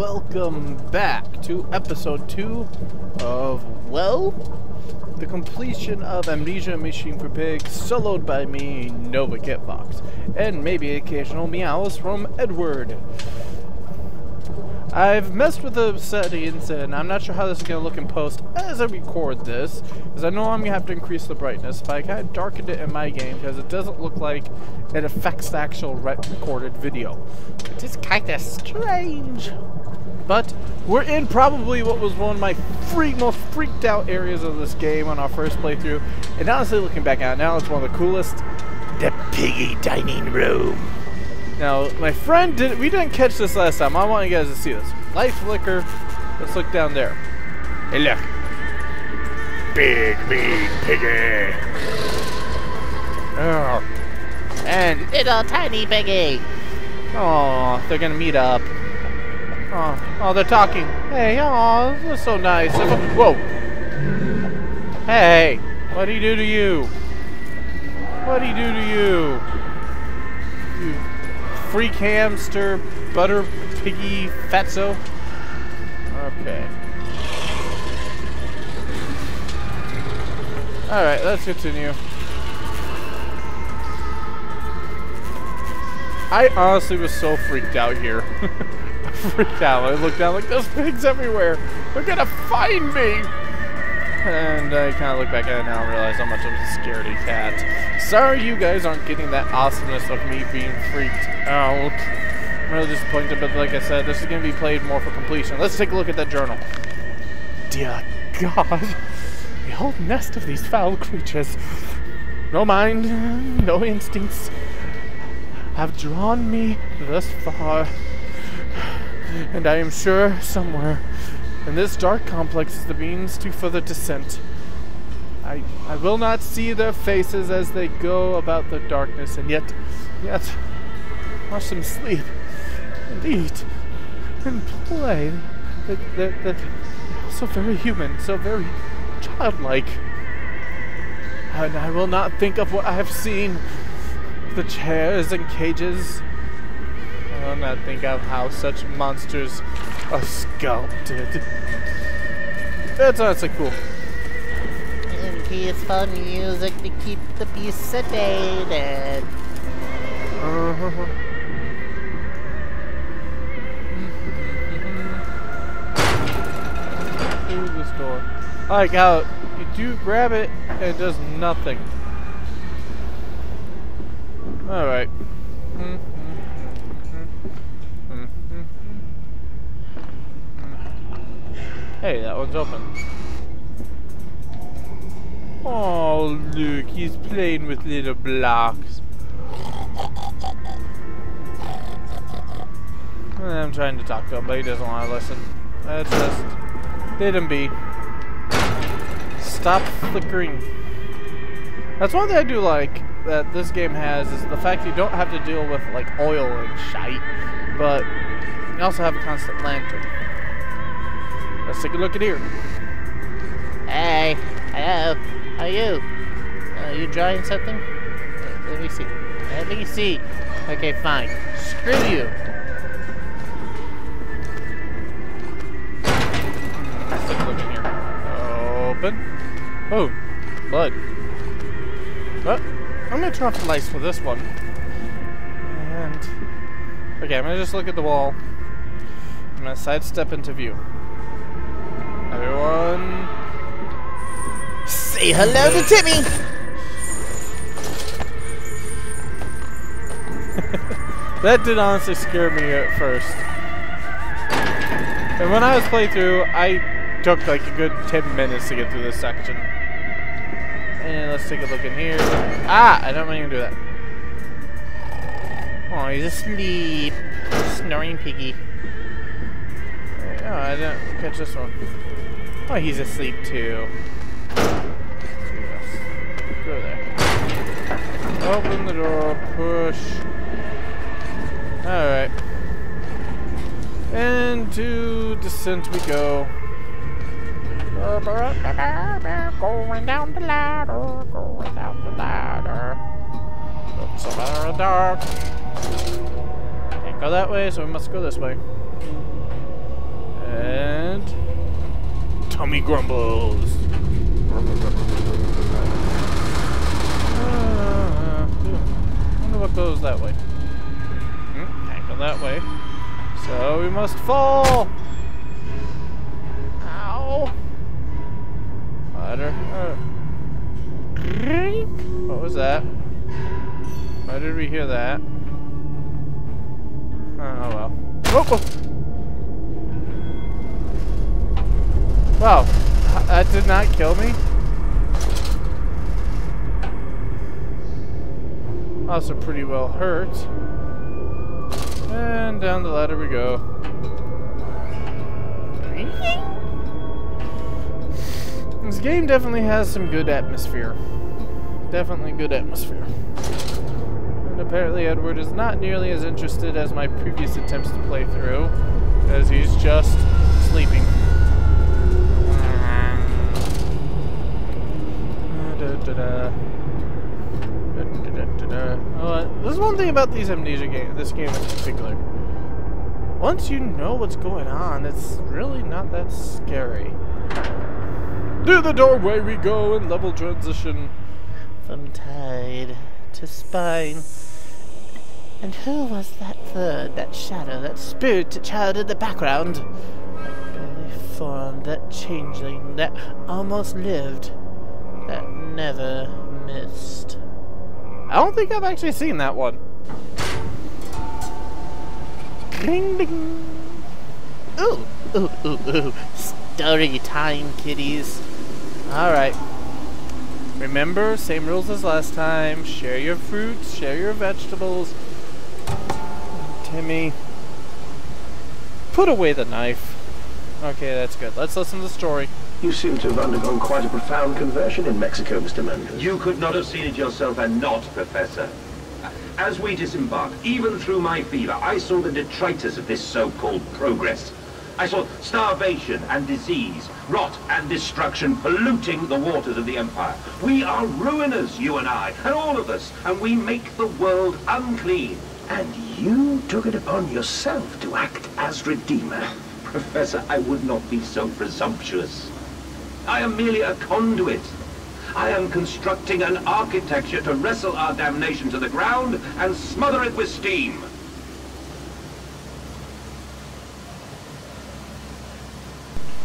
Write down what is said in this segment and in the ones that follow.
welcome back to episode 2 of, well, the completion of Amnesia Machine for Pigs, soloed by me, Nova Kitfox, and maybe occasional meows from Edward. I've messed with the settings and I'm not sure how this is going to look in post as I record this, because I know I'm going to have to increase the brightness, but I kind of darkened it in my game because it doesn't look like it affects the actual recorded video. Is kind of strange. But we're in probably what was one of my freak, most freaked out areas of this game on our first playthrough, and honestly looking back at it now, it's one of the coolest, the piggy dining room. Now, my friend did we didn't catch this last time. I want you guys to see this. Light flicker. Let's look down there. Hey, look. Big, big piggy. Oh. And Little tiny piggy. oh, they're gonna meet up. Oh, oh, they're talking. Hey, oh, this is so nice. Whoa. Hey, what do he do to you? What do he do to you? You freak hamster, butter piggy fatso. Okay. Alright, let's continue. I honestly was so freaked out here. Freaked out. I looked down like, there's pigs everywhere. They're gonna find me. And I kind of look back at it now and realize how much I'm a scaredy cat. Sorry you guys aren't getting that awesomeness of me being freaked out. I'm really disappointed, but like I said, this is going to be played more for completion. Let's take a look at that journal. Dear God. The whole nest of these foul creatures. No mind, no instincts, have drawn me thus far. And I am sure somewhere in this dark complex is the means to further descent. I, I will not see their faces as they go about the darkness, and yet, yet, watch them sleep, and eat, and play. That, that, that, so very human, so very childlike. And I will not think of what I have seen. The chairs and cages. I think of how such monsters are sculpted. That's honestly cool. And peaceful music to keep the beast sedated. Uh-huh. Through this door. I like how you do grab it and it does nothing. Alright. Hey, that one's open. Oh, look, he's playing with little blocks. Eh, I'm trying to talk to him, but he doesn't want to listen. Let's just let him be. Stop flickering. That's one thing I do like that this game has is the fact you don't have to deal with like oil and shite, but you also have a constant lantern. Let's take a look at here. Hey, hello. How are you? Are you drawing something? Let me see. Let me see. Okay, fine. Screw you. Let's take a look in here. Open. Oh, blood. But I'm gonna turn off the lights for this one. And okay, I'm gonna just look at the wall. I'm gonna sidestep into view. Everyone, Say hello to Timmy. that did honestly scare me at first. And when I was playing through, I took like a good 10 minutes to get through this section. And let's take a look in here. Ah, I don't want to even do that. Oh, he's asleep. Snoring piggy. Oh, I didn't catch this one. Oh, he's asleep too. Go there. Open the door, push. Alright. Into descent we go. Going down the ladder, going down the ladder. It's a very dark. Can't go that way, so we must go this way. And tummy grumbles. Uh, wonder what goes that way. Hmm, go that way. So we must fall. Ow. Ladder. Uh. What was that? Why did we hear that? Oh well. Oh, oh. Wow, that did not kill me. Also pretty well hurt. And down the ladder we go. This game definitely has some good atmosphere. Definitely good atmosphere. And apparently Edward is not nearly as interested as my previous attempts to play through, as he's just sleeping. Da, da, da. Uh, there's one thing about these amnesia games, this game in particular. Once you know what's going on, it's really not that scary. Through the doorway we go in level transition. From tide to spine. And who was that third, that shadow, that spirit child in the background? That barely formed, that changeling, that almost lived, never missed. I don't think I've actually seen that one. Ding ding. Ooh, ooh, ooh, ooh. Story time, kiddies. Alright. Remember, same rules as last time. Share your fruits, share your vegetables. Timmy, put away the knife. Okay, that's good. Let's listen to the story. You seem to have undergone quite a profound conversion in Mexico, Mr. Mandus. You could not have seen it yourself and not, Professor. As we disembarked, even through my fever, I saw the detritus of this so-called progress. I saw starvation and disease, rot and destruction polluting the waters of the Empire. We are ruiners, you and I, and all of us, and we make the world unclean. And you took it upon yourself to act as Redeemer. Professor, I would not be so presumptuous. I am merely a conduit. I am constructing an architecture to wrestle our damnation to the ground and smother it with steam.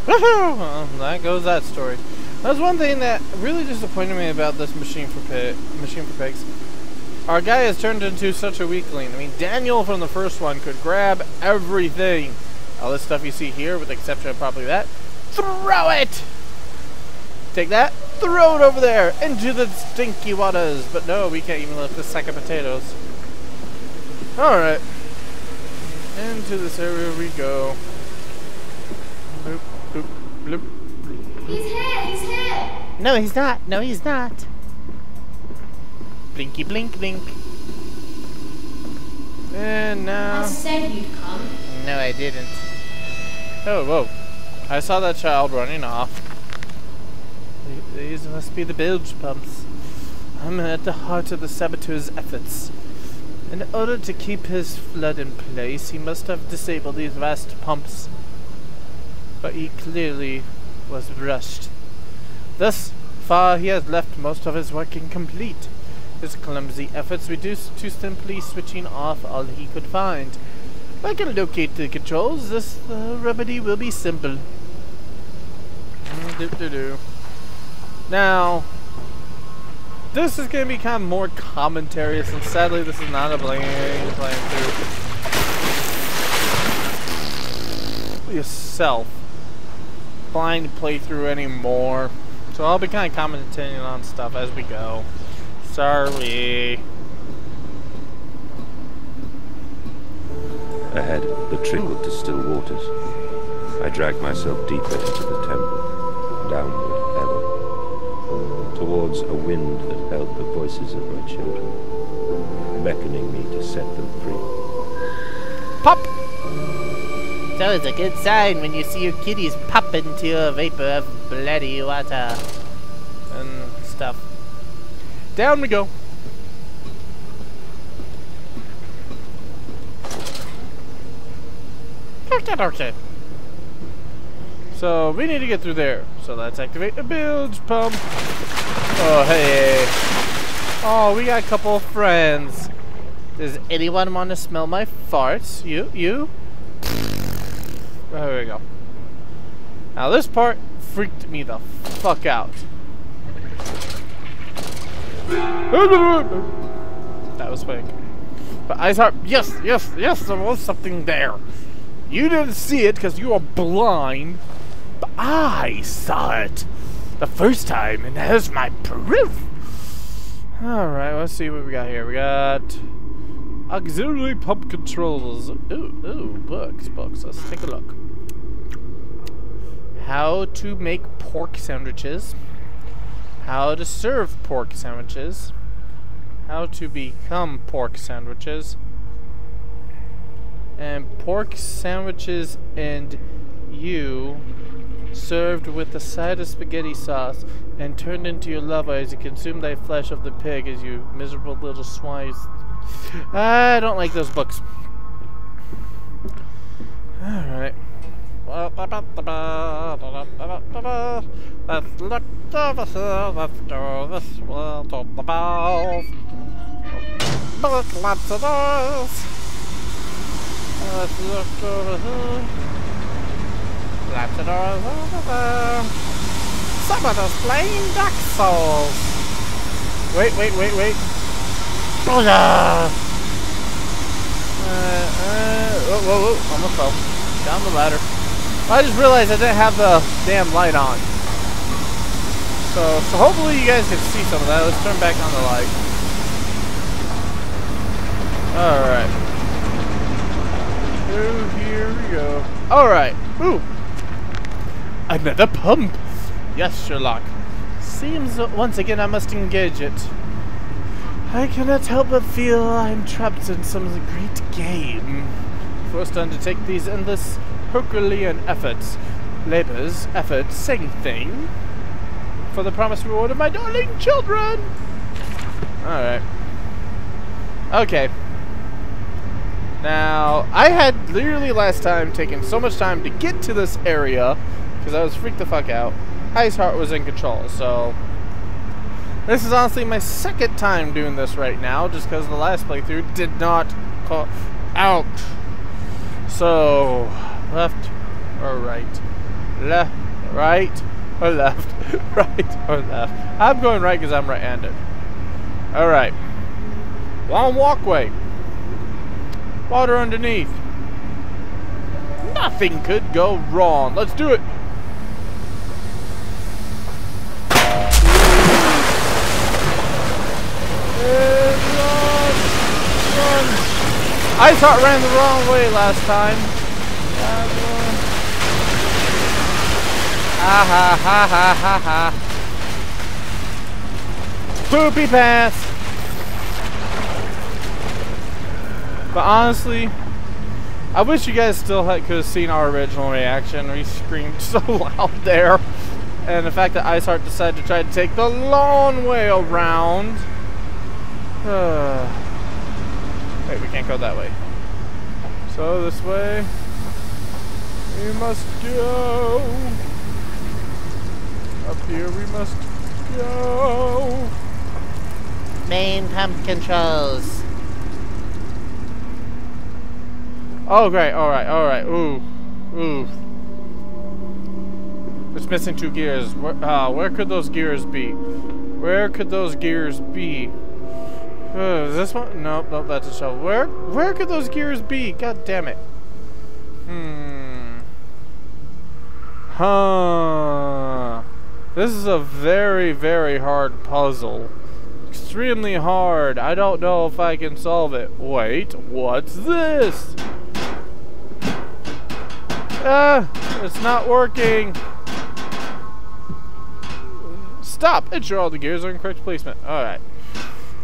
Well, that goes that story. That's one thing that really disappointed me about this machine for machine for pigs. Our guy has turned into such a weakling. I mean, Daniel from the first one could grab everything. All this stuff you see here, with the exception of probably that, throw it! Take that, throw it over there, into the stinky waters. But no, we can't even lift this sack of potatoes. Alright. Into this area we go. Bloop, bloop, bloop. He's here, he's here. No, he's not. No, he's not. Blinky blink blink. And now... I said you'd come. No, I didn't. Oh, whoa. I saw that child running off. These must be the bilge pumps. I'm at the heart of the saboteur's efforts. In order to keep his flood in place, he must have disabled these vast pumps. But he clearly was rushed. Thus far, he has left most of his work incomplete. His clumsy efforts reduced to simply switching off all he could find. If I can locate the controls, this uh, remedy will be simple. Mm, doo -doo -doo. Now, this is going to be kind of more commentary, since sadly this is not a playing playing through yourself blind playthrough anymore. So I'll be kind of commenting on stuff as we go. Sorry. Ahead, the trickled to still waters. I dragged myself deeper into the temple, downward towards a wind that held the voices of my children, beckoning me to set them free. Pop! It's always a good sign when you see your kitties pop into a vapor of bloody water. And stuff. Down we go. Okay, okay. So we need to get through there. So let's activate the bilge pump. Oh, hey. Oh, we got a couple of friends. Does anyone want to smell my farts? You? You? Oh, there we go. Now this part freaked me the fuck out. That was fake. But I thought, yes, yes, yes, there was something there. You didn't see it because you were blind, but I saw it the first time, and there's my proof. Alright, let's see what we got here. We got auxiliary pump controls. Ooh, ooh, books, books. Let's take a look. How to make pork sandwiches. How to serve pork sandwiches. How to become pork sandwiches. And pork sandwiches and you served with a side of spaghetti sauce and turned into your lover as you consume thy flesh of the pig as you miserable little swines. I don't like those books. Alright. Let's look let's do this world on the lots of. Let's look over here. Of doors over. Some of us playing Dark Souls. Wait, wait, wait, wait. Oh yeah! Uh, uh, whoa, whoa, whoa, almost fell. Down the ladder. I just realized I didn't have the damn light on. So, so hopefully you guys can see some of that. Let's turn back on the light. Alright. Oh, here we go. Alright. Ooh. Another pump. Yes, Sherlock. Seems that once again I must engage it. I cannot help but feel I'm trapped in some great game. Forced to undertake these endless Herculean efforts, labors, efforts, same thing, for the promised reward of my darling children. Alright. Okay. Now, I had literally last time taken so much time to get to this area, because I was freaked the fuck out. Iceheart was in control, so... This is honestly my second time doing this right now, just because the last playthrough did not call out. So, left or right? Left, right or left? right or left? I'm going right because I'm right-handed. Alright. Long walkway. Water underneath. Nothing could go wrong. Let's do it. I thought ran the wrong way last time. Ha ha ha ha ha ha. Poopy pants. But honestly, I wish you guys still had, could have seen our original reaction. We screamed so loud there. And the fact that Iceheart decided to try to take the long way around. Wait, we can't go that way. So this way. We must go. Up here we must go. Main pump controls. Oh, great. All right. All right. Ooh. Ooh. It's missing two gears. Where, uh, where could those gears be? Where could those gears be? Uh, is this one? Nope. Nope. That's a shovel. Where? Where could those gears be? God damn it. Hmm. Huh. This is a very, very hard puzzle. Extremely hard. I don't know if I can solve it. Wait, what's this? Ah, it's not working. Stop! Ensure all the gears are in correct placement. Alright.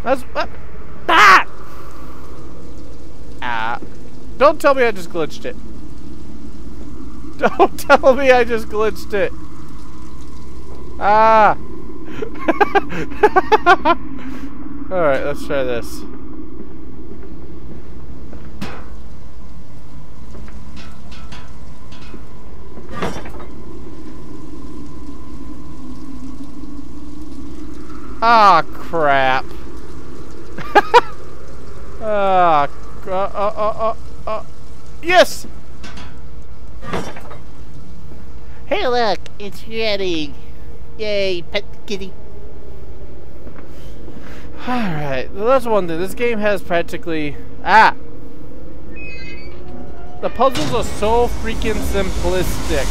That's... Uh, Ah. Don't tell me I just glitched it. Don't tell me I just glitched it. Ah. Alright, let's try this. Ah, crap. Ah, uh, uh, uh, uh, uh. Yes! Hey, look, it's ready. Yay, pet kitty. Alright, well, that's one thing. This game has practically... Ah! The puzzles are so freaking simplistic.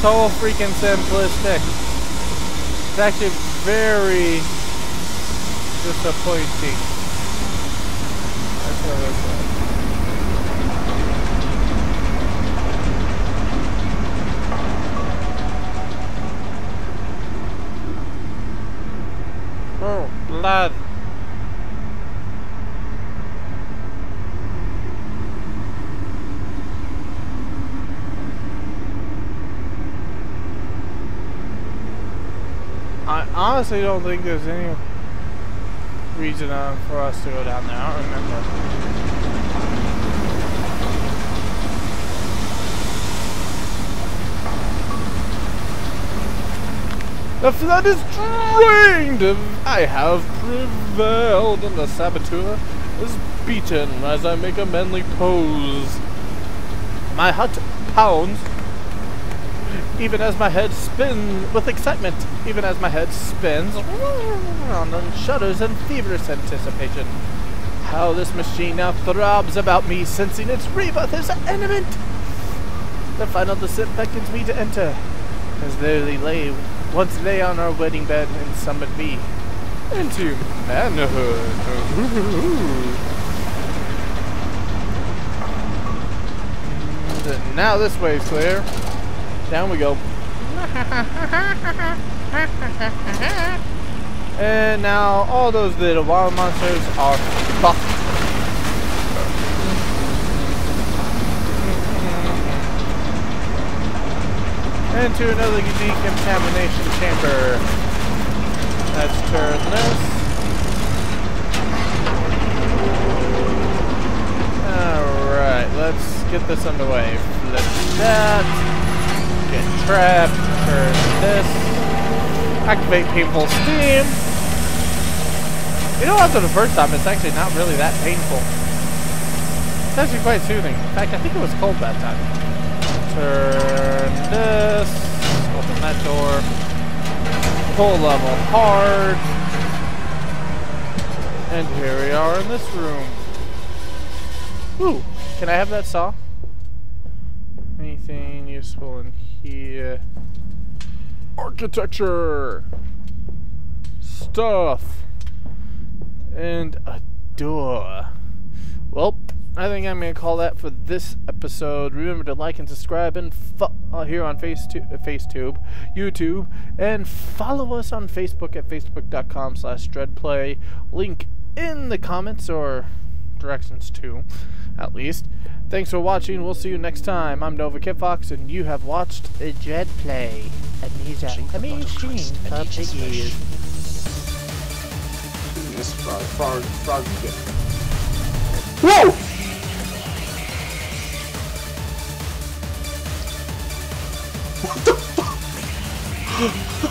So freaking simplistic. It's actually very disappointing. That's what it says. Oh, blood. I honestly don't think there's any reason uh, for us to go down there. I don't remember. The flood is drained! I have prevailed, and the saboteur is beaten as I make a manly pose. My heart pounds, even as my head spins with excitement, even as my head spins around and shudders in feverish anticipation. How this machine now throbs about me, sensing its rebirth is imminent. The final descent beckons me to enter, as there they lay, once lay on our wedding bed and summoned me into manhood. Now this way is clear. Down we go. And now all those little wild monsters are fucked. Into another decontamination chamber. Let's turn this. Alright, let's get this underway. Flip that. Turn this. Activate painful steam. You know, after the first time, it's actually not really that painful. It's actually quite soothing. In fact, I think it was cold that time. Turn this. Open that door. Pull level hard. And here we are in this room. Ooh, can I have that saw? Anything useful in here? Architecture! Stuff! And a door. Well, I think I'm going to call that for this episode. Remember to like and subscribe and uh, here on FaceTube, FaceTube, YouTube, and follow us on Facebook at facebook.com slash dreadplay. Link in the comments or directions to, at least. Thanks for watching. We'll see you next time. I'm Nova Kitfox, and you have watched The Dread Play. Amnesia. Amazing for piggies. This frog, frog, frog kid. Whoa! What the fuck?